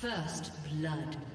First blood.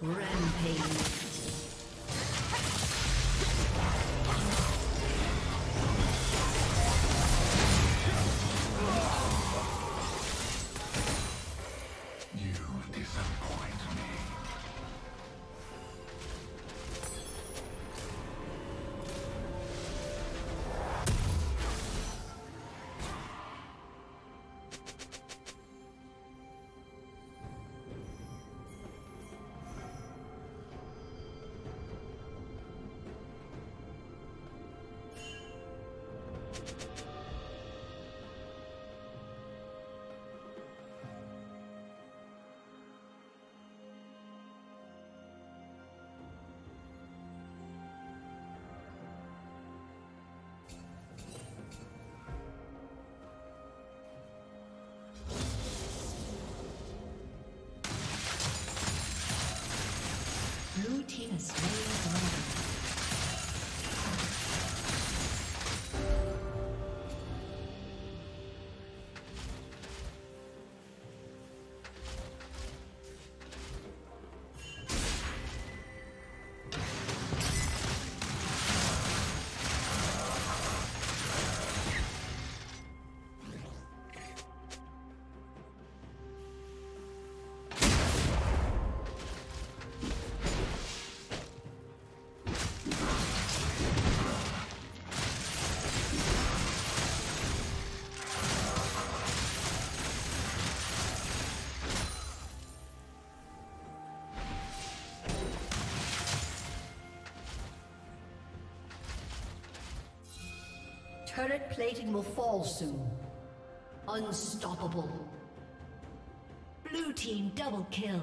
Rampage. team has slain Turret plating will fall soon. Unstoppable. Blue team double kill.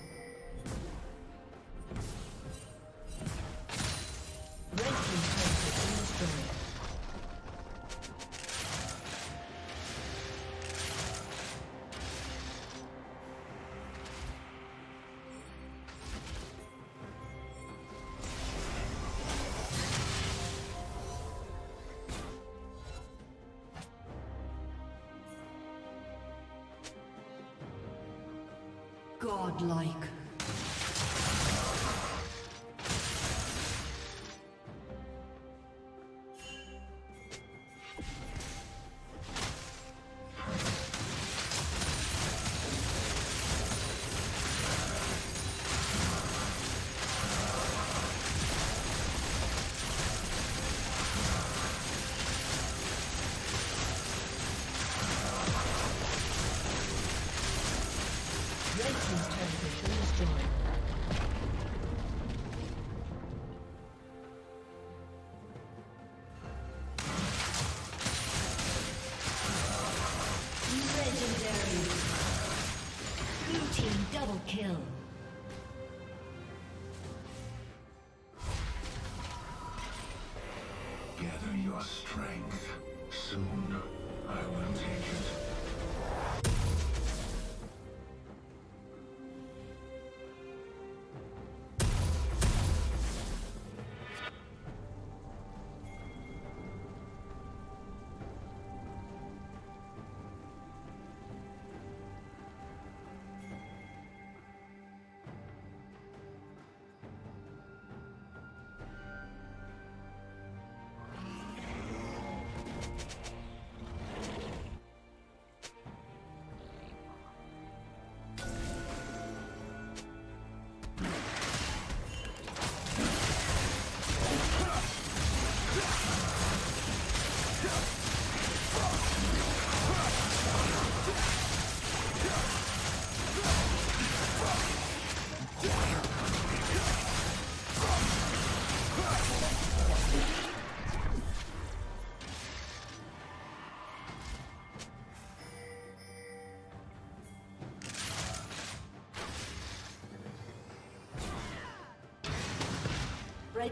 Godlike. Kill. Gather your strength.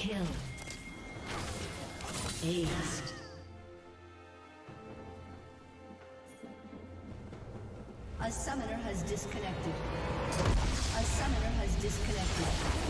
Kill. Aced. A summoner has disconnected. A summoner has disconnected.